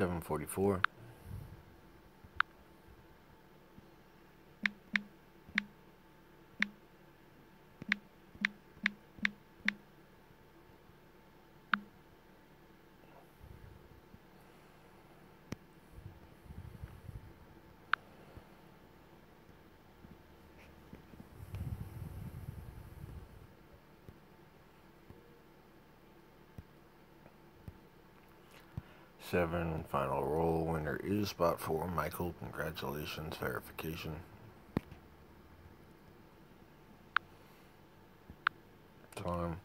744. Seven, final roll. Winner is spot four. Michael, congratulations. Verification. Time.